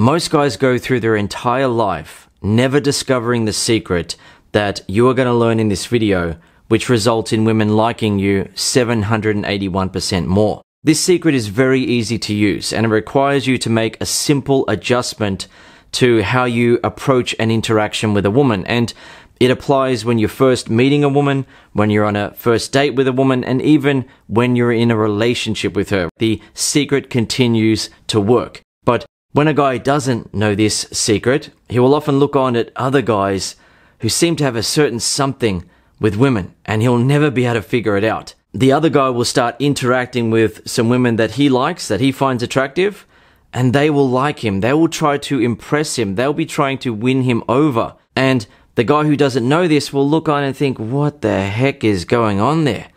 Most guys go through their entire life never discovering the secret that you are going to learn in this video, which results in women liking you 781% more. This secret is very easy to use and it requires you to make a simple adjustment to how you approach an interaction with a woman. And it applies when you're first meeting a woman, when you're on a first date with a woman, and even when you're in a relationship with her. The secret continues to work. But when a guy doesn't know this secret, he will often look on at other guys who seem to have a certain something with women, and he'll never be able to figure it out. The other guy will start interacting with some women that he likes, that he finds attractive, and they will like him. They will try to impress him. They'll be trying to win him over. And the guy who doesn't know this will look on and think, what the heck is going on there?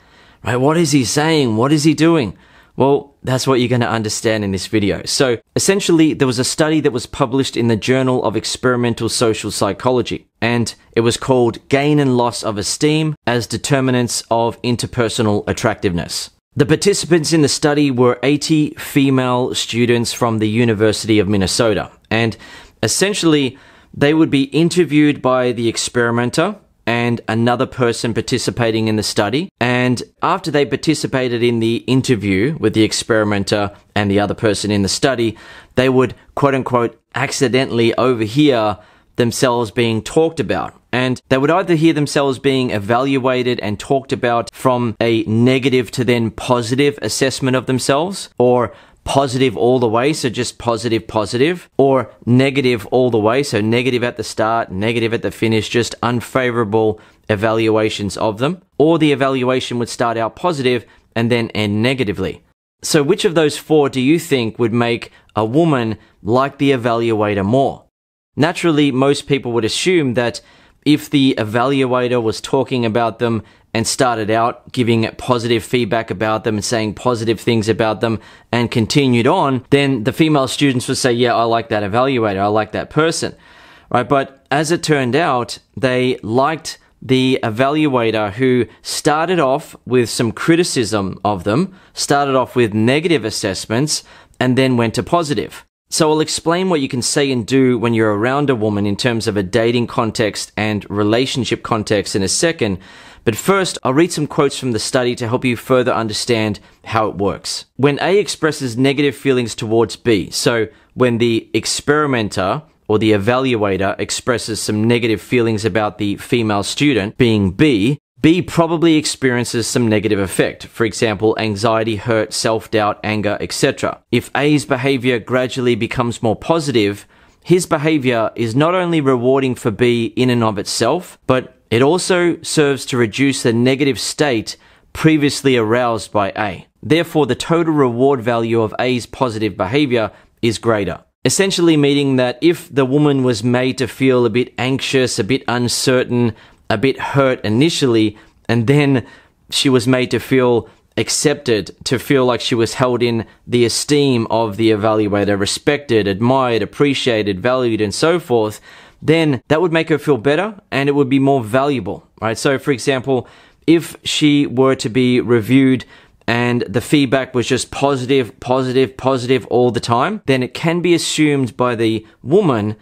Right? What is he saying? What is he doing? Well, that's what you're going to understand in this video. So essentially, there was a study that was published in the Journal of Experimental Social Psychology, and it was called Gain and Loss of Esteem as Determinants of Interpersonal Attractiveness. The participants in the study were 80 female students from the University of Minnesota, and essentially, they would be interviewed by the experimenter and another person participating in the study. And after they participated in the interview with the experimenter and the other person in the study, they would quote unquote accidentally overhear themselves being talked about. And they would either hear themselves being evaluated and talked about from a negative to then positive assessment of themselves, or positive all the way, so just positive, positive, or negative all the way, so negative at the start, negative at the finish, just unfavorable evaluations of them, or the evaluation would start out positive and then end negatively. So, which of those four do you think would make a woman like the evaluator more? Naturally, most people would assume that if the evaluator was talking about them and started out giving positive feedback about them and saying positive things about them and continued on, then the female students would say, yeah, I like that evaluator. I like that person. Right. But as it turned out, they liked the evaluator who started off with some criticism of them, started off with negative assessments, and then went to positive. So I'll explain what you can say and do when you're around a woman in terms of a dating context and relationship context in a second. But first, I'll read some quotes from the study to help you further understand how it works. When A expresses negative feelings towards B, so when the experimenter or the evaluator expresses some negative feelings about the female student, being B, B probably experiences some negative effect, for example, anxiety, hurt, self doubt, anger, etc. If A's behavior gradually becomes more positive, his behavior is not only rewarding for B in and of itself, but it also serves to reduce the negative state previously aroused by A. Therefore, the total reward value of A's positive behavior is greater. Essentially, meaning that if the woman was made to feel a bit anxious, a bit uncertain, a bit hurt initially, and then she was made to feel accepted, to feel like she was held in the esteem of the evaluator, respected, admired, appreciated, valued, and so forth, then that would make her feel better and it would be more valuable, right? So, for example, if she were to be reviewed and the feedback was just positive, positive, positive all the time, then it can be assumed by the woman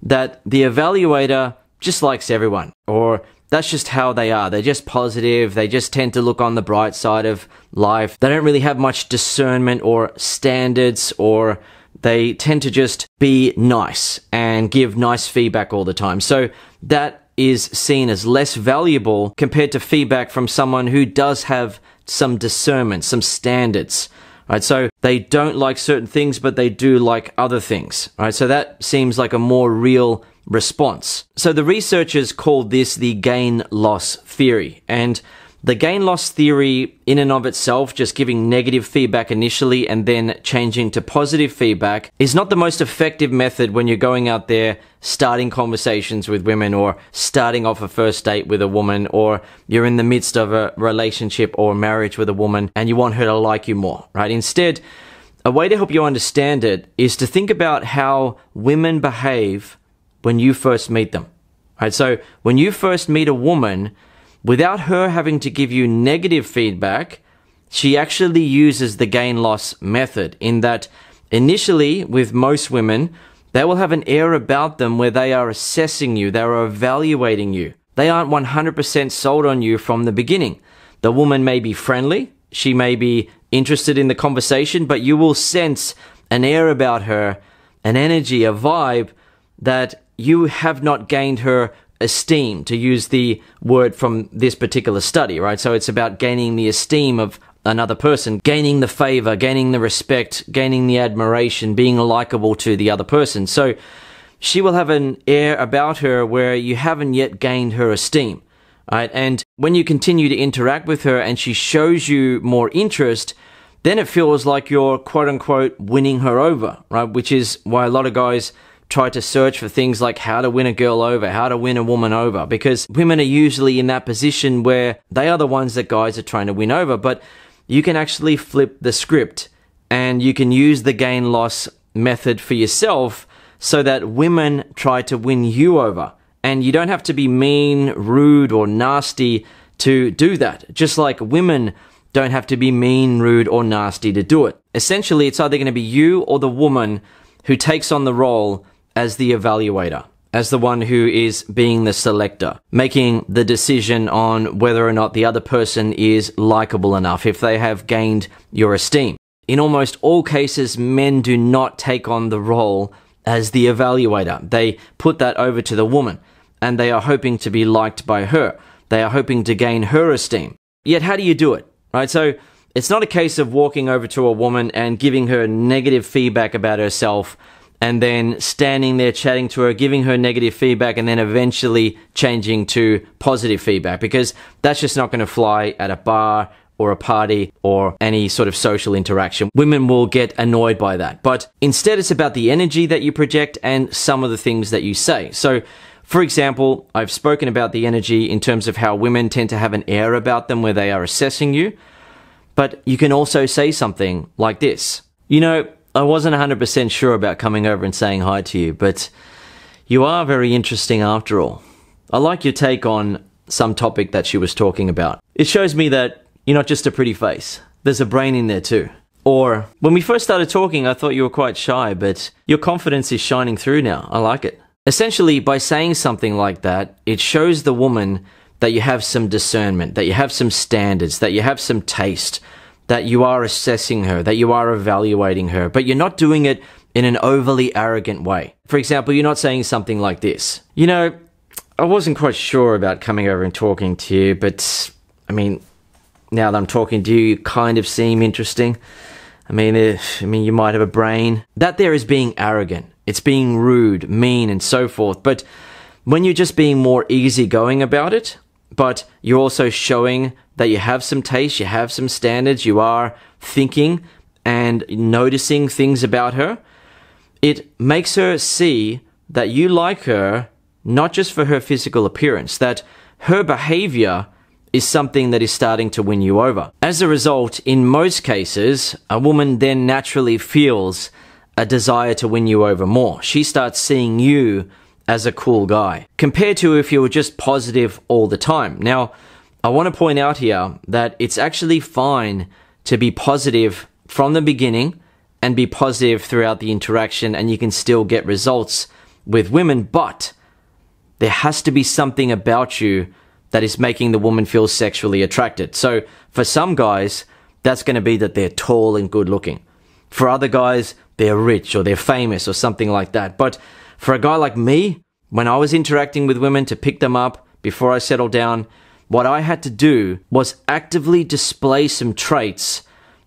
that the evaluator just likes everyone or that's just how they are. They're just positive. They just tend to look on the bright side of life. They don't really have much discernment or standards or they tend to just be nice and give nice feedback all the time. So that is seen as less valuable compared to feedback from someone who does have some discernment, some standards. Right, so they don't like certain things, but they do like other things. Right, so that seems like a more real response. So the researchers called this the gain loss theory, and the gain loss theory, in and of itself, just giving negative feedback initially and then changing to positive feedback, is not the most effective method when you're going out there starting conversations with women or starting off a first date with a woman or you're in the midst of a relationship or marriage with a woman and you want her to like you more, right? Instead, a way to help you understand it is to think about how women behave when you first meet them, right? So when you first meet a woman, without her having to give you negative feedback, she actually uses the gain loss method in that initially with most women, They will have an air about them where they are assessing you, they are evaluating you. They aren't 100% sold on you from the beginning. The woman may be friendly, she may be interested in the conversation, but you will sense an air about her, an energy, a vibe that you have not gained her esteem, to use the word from this particular study, right? So it's about gaining the esteem of another person, gaining the favor, gaining the respect, gaining the admiration, being likable to the other person. So she will have an air about her where you haven't yet gained her esteem. Right? And when you continue to interact with her and she shows you more interest, then it feels like you're quote unquote winning her over, right? Which is why a lot of guys try to search for things like how to win a girl over, how to win a woman over, because women are usually in that position where they are the ones that guys are trying to win over. But you can actually flip the script and you can use the gain loss method for yourself so that women try to win you over. And you don't have to be mean, rude, or nasty to do that. Just like women don't have to be mean, rude, or nasty to do it. Essentially, it's either going to be you or the woman who takes on the role as the evaluator, as the one who is being the selector, making the decision on whether or not the other person is likable enough, if they have gained your esteem. In almost all cases, men do not take on the role as the evaluator. They put that over to the woman and they are hoping to be liked by her. They are hoping to gain her esteem. Yet, how do you do it? Right? So, it's not a case of walking over to a woman and giving her negative feedback about herself and then standing there chatting to her, giving her negative feedback, and then eventually changing to positive feedback because that's just not going to fly at a bar or a party or any sort of social interaction. Women will get annoyed by that. But instead, it's about the energy that you project and some of the things that you say. So, for example, I've spoken about the energy in terms of how women tend to have an air about them where they are assessing you. But you can also say something like this. You know, I wasn't 100% sure about coming over and saying hi to you, but you are very interesting after all. I like your take on some topic that she was talking about. It shows me that you're not just a pretty face. There's a brain in there too. Or, when we first started talking, I thought you were quite shy, but your confidence is shining through now. I like it. Essentially, by saying something like that, it shows the woman that you have some discernment, that you have some standards, that you have some taste, that you are assessing her, that you are evaluating her, but you're not doing it in an overly arrogant way. For example, you're not saying something like this. You know, I wasn't quite sure about coming over and talking to you, but I mean, now that I'm talking to you, you kind of seem interesting. I mean, if, I mean, you might have a brain. That there is being arrogant. It's being rude, mean, and so forth. But when you're just being more easygoing about it, but you're also showing that you have some taste, you have some standards, you are thinking and noticing things about her, it makes her see that you like her not just for her physical appearance, that her behavior is something that is starting to win you over. As a result, in most cases, a woman then naturally feels a desire to win you over more. She starts seeing you as a cool guy, compared to if you were just positive all the time. Now, I want to point out here that it's actually fine to be positive from the beginning and be positive throughout the interaction, and you can still get results with women, but there has to be something about you that is making the woman feel sexually attracted. So for some guys, that's going to be that they're tall and good looking. For other guys, they're rich or they're famous or something like that. But for a guy like me, when I was interacting with women to pick them up before I settled down, what I had to do was actively display some traits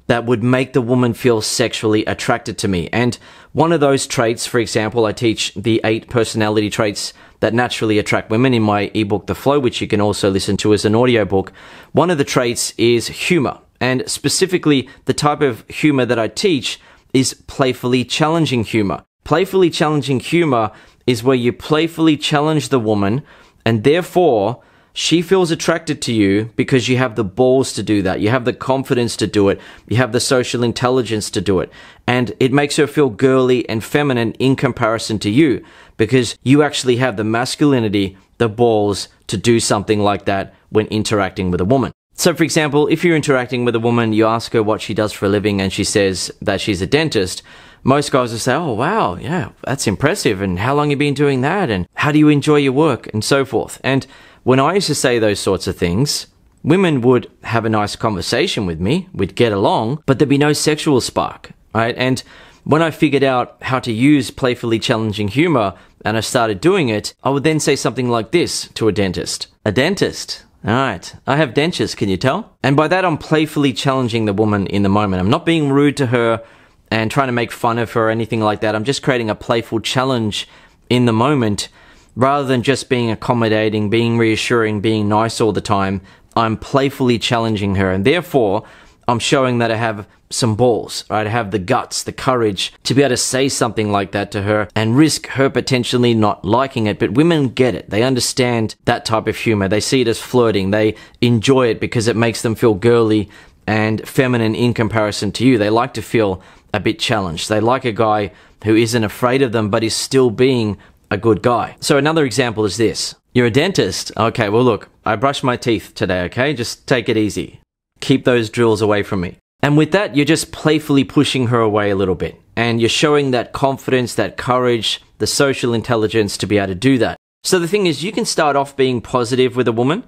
that would make the woman feel sexually attracted to me. And one of those traits, for example, I teach the eight personality traits that naturally attract women in my ebook, The Flow, which you can also listen to as an audiobook. One of the traits is humor. And specifically, the type of humor that I teach is playfully challenging humor. Playfully challenging humor is where you playfully challenge the woman and therefore she feels attracted to you because you have the balls to do that. You have the confidence to do it. You have the social intelligence to do it. And it makes her feel girly and feminine in comparison to you because you actually have the masculinity, the balls to do something like that when interacting with a woman. So, for example, if you're interacting with a woman, you ask her what she does for a living and she says that she's a dentist. Most guys will say, Oh, wow, yeah, that's impressive. And how long you been doing that? And how do you enjoy your work? And so forth. And when I used to say those sorts of things, women would have a nice conversation with me, we'd get along, but there'd be no sexual spark, right? And when I figured out how to use playfully challenging humor and I started doing it, I would then say something like this to a dentist. A dentist? Alright, I have dentures, can you tell? And by that, I'm playfully challenging the woman in the moment. I'm not being rude to her and trying to make fun of her or anything like that. I'm just creating a playful challenge in the moment rather than just being accommodating, being reassuring, being nice all the time. I'm playfully challenging her and therefore I'm showing that I have some balls, right? I have the guts, the courage to be able to say something like that to her and risk her potentially not liking it. But women get it. They understand that type of humor. They see it as flirting. They enjoy it because it makes them feel girly and feminine in comparison to you. They like to feel a bit challenged. They like a guy who isn't afraid of them, but is still being a good guy. So another example is this. You're a dentist. Okay, well look, I brushed my teeth today, okay? Just take it easy. Keep those drills away from me. And with that, you're just playfully pushing her away a little bit. And you're showing that confidence, that courage, the social intelligence to be able to do that. So the thing is, you can start off being positive with a woman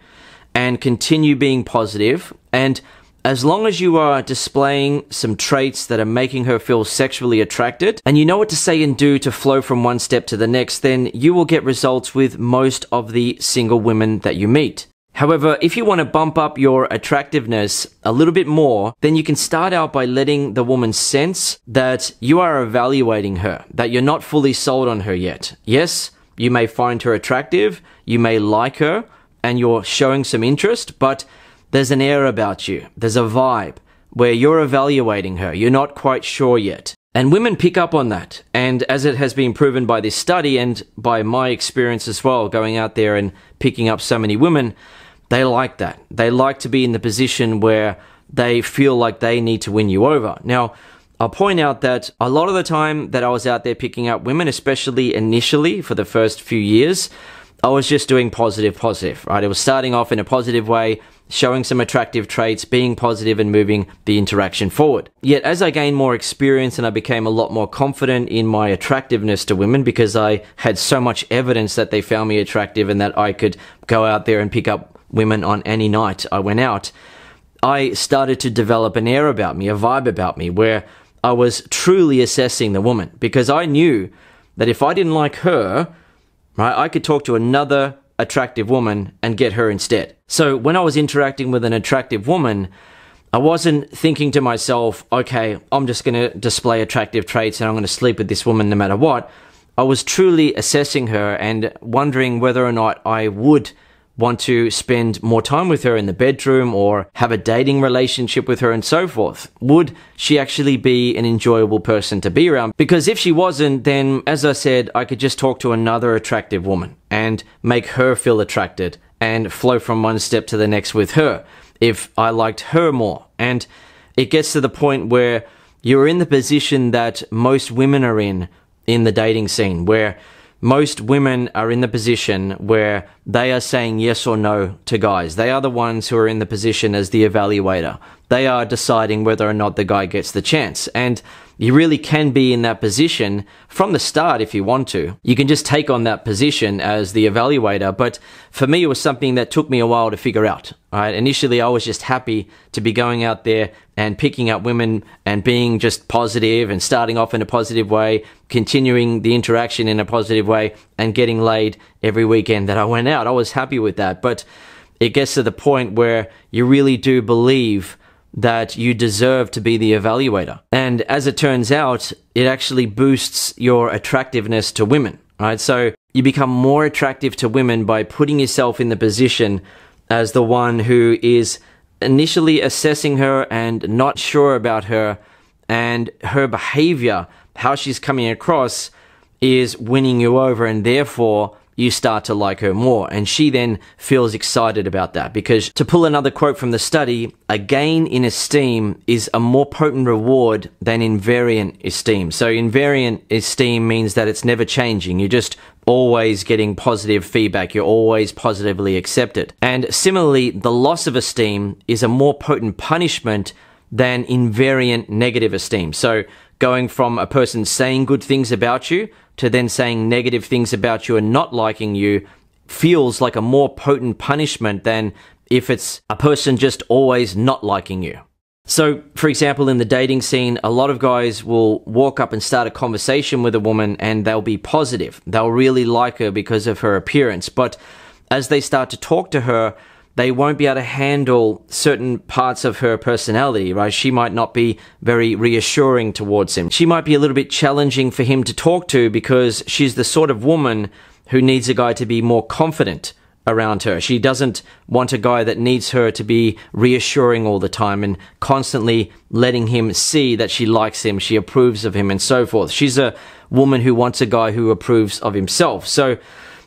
and continue being positive and as long as you are displaying some traits that are making her feel sexually attracted and you know what to say and do to flow from one step to the next, then you will get results with most of the single women that you meet. However, if you want to bump up your attractiveness a little bit more, then you can start out by letting the woman sense that you are evaluating her, that you're not fully sold on her yet. Yes, you may find her attractive, you may like her, and you're showing some interest, but there's an air about you. There's a vibe where you're evaluating her. You're not quite sure yet. And women pick up on that. And as it has been proven by this study and by my experience as well, going out there and picking up so many women, they like that. They like to be in the position where they feel like they need to win you over. Now, I'll point out that a lot of the time that I was out there picking up women, especially initially for the first few years, I was just doing positive, positive, right? It was starting off in a positive way, showing some attractive traits, being positive and moving the interaction forward. Yet as I gained more experience and I became a lot more confident in my attractiveness to women because I had so much evidence that they found me attractive and that I could go out there and pick up women on any night I went out, I started to develop an air about me, a vibe about me, where I was truly assessing the woman because I knew that if I didn't like her, right, I could talk to another attractive woman and get her instead. So when I was interacting with an attractive woman, I wasn't thinking to myself, okay, I'm just going to display attractive traits and I'm going to sleep with this woman no matter what. I was truly assessing her and wondering whether or not I would want to spend more time with her in the bedroom or have a dating relationship with her and so forth? Would she actually be an enjoyable person to be around? Because if she wasn't, then as I said, I could just talk to another attractive woman and make her feel attracted and flow from one step to the next with her if I liked her more. And it gets to the point where you're in the position that most women are in in the dating scene where most women are in the position where they are saying yes or no to guys. They are the ones who are in the position as the evaluator. They are deciding whether or not the guy gets the chance. And you really can be in that position from the start if you want to. You can just take on that position as the evaluator. But for me, it was something that took me a while to figure out. Right? Initially, I was just happy to be going out there and picking up women and being just positive and starting off in a positive way, continuing the interaction in a positive way and getting laid every weekend that I went out. I was happy with that. But it gets to the point where you really do believe that you deserve to be the evaluator. And as it turns out, it actually boosts your attractiveness to women, right? So you become more attractive to women by putting yourself in the position as the one who is initially assessing her and not sure about her and her behavior, how she's coming across is winning you over and therefore you start to like her more. And she then feels excited about that because to pull another quote from the study, a gain in esteem is a more potent reward than invariant esteem. So invariant esteem means that it's never changing. You're just always getting positive feedback. You're always positively accepted. And similarly, the loss of esteem is a more potent punishment than invariant negative esteem. So going from a person saying good things about you to then saying negative things about you and not liking you feels like a more potent punishment than if it's a person just always not liking you. So, for example, in the dating scene, a lot of guys will walk up and start a conversation with a woman and they'll be positive. They'll really like her because of her appearance. But as they start to talk to her, they won't be able to handle certain parts of her personality, right? She might not be very reassuring towards him. She might be a little bit challenging for him to talk to because she's the sort of woman who needs a guy to be more confident around her. She doesn't want a guy that needs her to be reassuring all the time and constantly letting him see that she likes him, she approves of him, and so forth. She's a woman who wants a guy who approves of himself. So,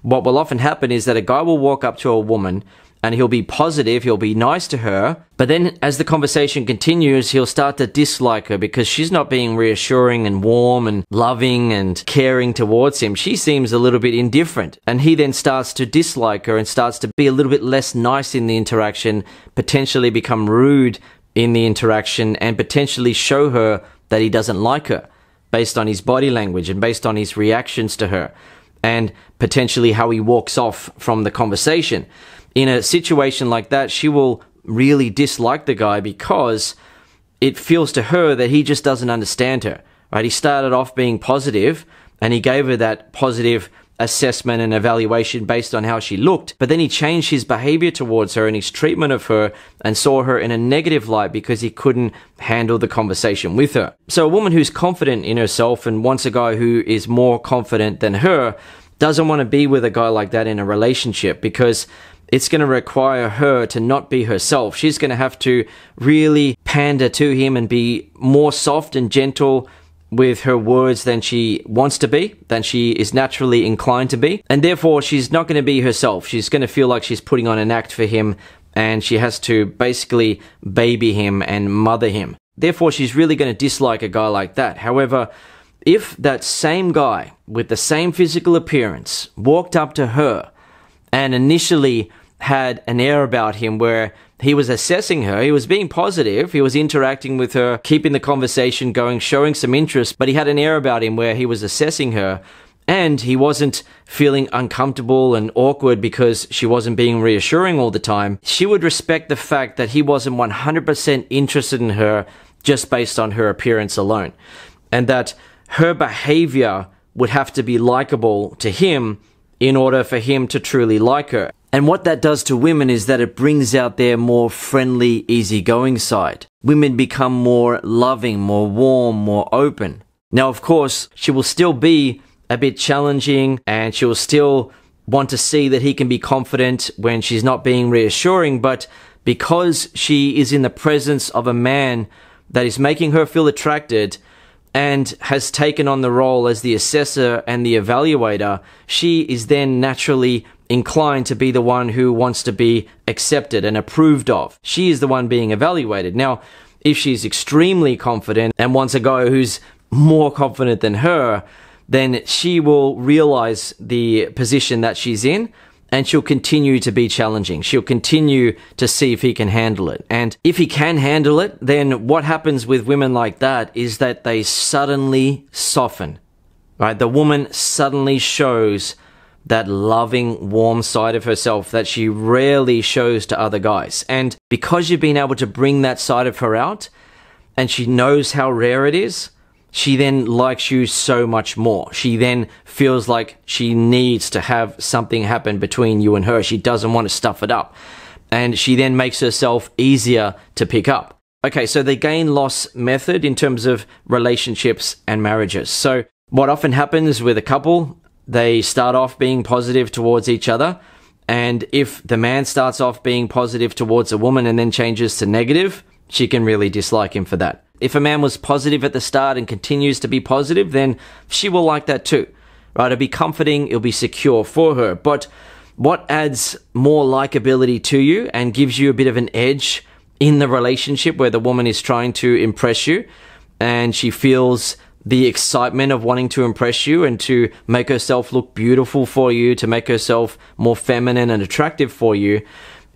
what will often happen is that a guy will walk up to a woman and he'll be positive, he'll be nice to her. But then as the conversation continues, he'll start to dislike her because she's not being reassuring and warm and loving and caring towards him. She seems a little bit indifferent. And he then starts to dislike her and starts to be a little bit less nice in the interaction, potentially become rude in the interaction and potentially show her that he doesn't like her based on his body language and based on his reactions to her and potentially how he walks off from the conversation in a situation like that, she will really dislike the guy because it feels to her that he just doesn't understand her. Right? He started off being positive and he gave her that positive assessment and evaluation based on how she looked, but then he changed his behavior towards her and his treatment of her and saw her in a negative light because he couldn't handle the conversation with her. So a woman who's confident in herself and wants a guy who is more confident than her doesn't want to be with a guy like that in a relationship because it's going to require her to not be herself. She's going to have to really pander to him and be more soft and gentle with her words than she wants to be, than she is naturally inclined to be. And therefore, she's not going to be herself. She's going to feel like she's putting on an act for him and she has to basically baby him and mother him. Therefore, she's really going to dislike a guy like that. However, if that same guy with the same physical appearance walked up to her and initially had an air about him where he was assessing her. He was being positive. He was interacting with her, keeping the conversation going, showing some interest, but he had an air about him where he was assessing her. And he wasn't feeling uncomfortable and awkward because she wasn't being reassuring all the time. She would respect the fact that he wasn't 100% interested in her just based on her appearance alone. And that her behavior would have to be likable to him in order for him to truly like her. And what that does to women is that it brings out their more friendly, easygoing side. Women become more loving, more warm, more open. Now, of course, she will still be a bit challenging and she will still want to see that he can be confident when she's not being reassuring, but because she is in the presence of a man that is making her feel attracted and has taken on the role as the assessor and the evaluator, she is then naturally inclined to be the one who wants to be accepted and approved of. She is the one being evaluated. Now, if she's extremely confident and wants a guy who's more confident than her, then she will realize the position that she's in and she'll continue to be challenging. She'll continue to see if he can handle it. And if he can handle it, then what happens with women like that is that they suddenly soften, right? The woman suddenly shows that loving, warm side of herself that she rarely shows to other guys. And because you've been able to bring that side of her out and she knows how rare it is, she then likes you so much more. She then feels like she needs to have something happen between you and her. She doesn't want to stuff it up. And she then makes herself easier to pick up. Okay, so the gain loss method in terms of relationships and marriages. So, what often happens with a couple they start off being positive towards each other. And if the man starts off being positive towards a woman and then changes to negative, she can really dislike him for that. If a man was positive at the start and continues to be positive, then she will like that too. Right? It'll be comforting, it'll be secure for her. But what adds more likability to you and gives you a bit of an edge in the relationship where the woman is trying to impress you and she feels the excitement of wanting to impress you and to make herself look beautiful for you, to make herself more feminine and attractive for you,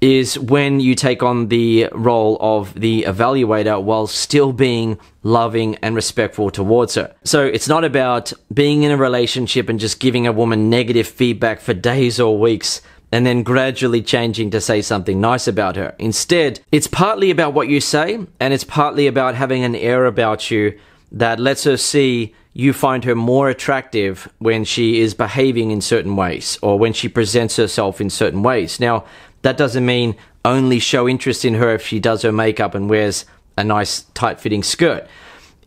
is when you take on the role of the evaluator while still being loving and respectful towards her. So it's not about being in a relationship and just giving a woman negative feedback for days or weeks and then gradually changing to say something nice about her. Instead, it's partly about what you say and it's partly about having an air about you that lets her see you find her more attractive when she is behaving in certain ways or when she presents herself in certain ways. Now, that doesn't mean only show interest in her if she does her makeup and wears a nice tight fitting skirt.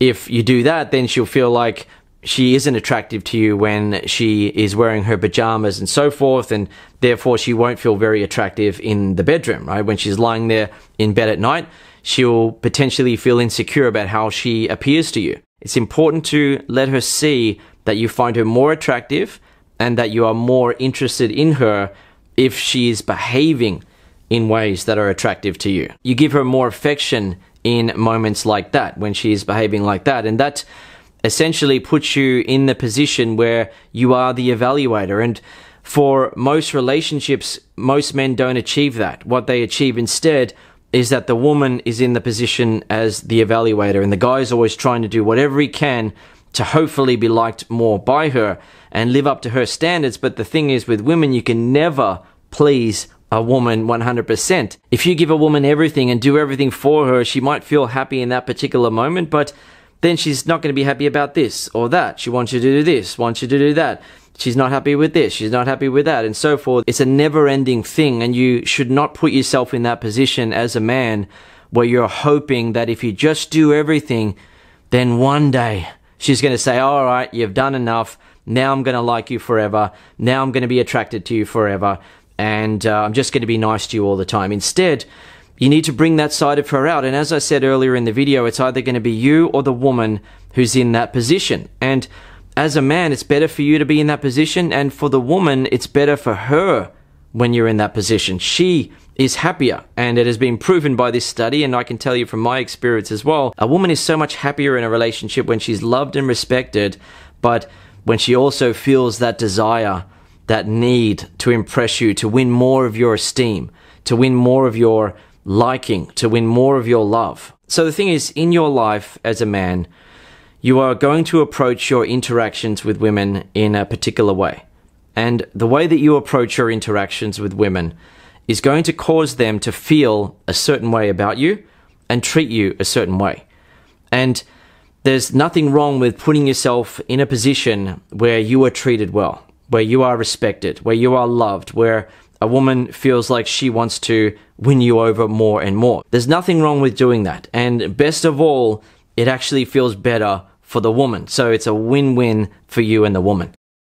If you do that, then she'll feel like she isn't attractive to you when she is wearing her pajamas and so forth, and therefore she won't feel very attractive in the bedroom, right? When she's lying there in bed at night, she'll potentially feel insecure about how she appears to you. It's important to let her see that you find her more attractive and that you are more interested in her if she is behaving in ways that are attractive to you. You give her more affection in moments like that, when she is behaving like that. And that essentially puts you in the position where you are the evaluator. And for most relationships, most men don't achieve that. What they achieve instead is that the woman is in the position as the evaluator and the guy is always trying to do whatever he can to hopefully be liked more by her and live up to her standards. But the thing is with women, you can never please a woman 100%. If you give a woman everything and do everything for her, she might feel happy in that particular moment, but then she's not going to be happy about this or that. She wants you to do this, wants you to do that. She's not happy with this, she's not happy with that, and so forth. It's a never ending thing, and you should not put yourself in that position as a man where you're hoping that if you just do everything, then one day she's going to say, All right, you've done enough. Now I'm going to like you forever. Now I'm going to be attracted to you forever. And uh, I'm just going to be nice to you all the time. Instead, you need to bring that side of her out. And as I said earlier in the video, it's either going to be you or the woman who's in that position. And as a man, it's better for you to be in that position, and for the woman, it's better for her when you're in that position. She is happier, and it has been proven by this study, and I can tell you from my experience as well. A woman is so much happier in a relationship when she's loved and respected, but when she also feels that desire, that need to impress you, to win more of your esteem, to win more of your liking, to win more of your love. So the thing is, in your life as a man, you are going to approach your interactions with women in a particular way. And the way that you approach your interactions with women is going to cause them to feel a certain way about you and treat you a certain way. And there's nothing wrong with putting yourself in a position where you are treated well, where you are respected, where you are loved, where a woman feels like she wants to win you over more and more. There's nothing wrong with doing that. And best of all, it actually feels better for the woman. So it's a win win for you and the woman.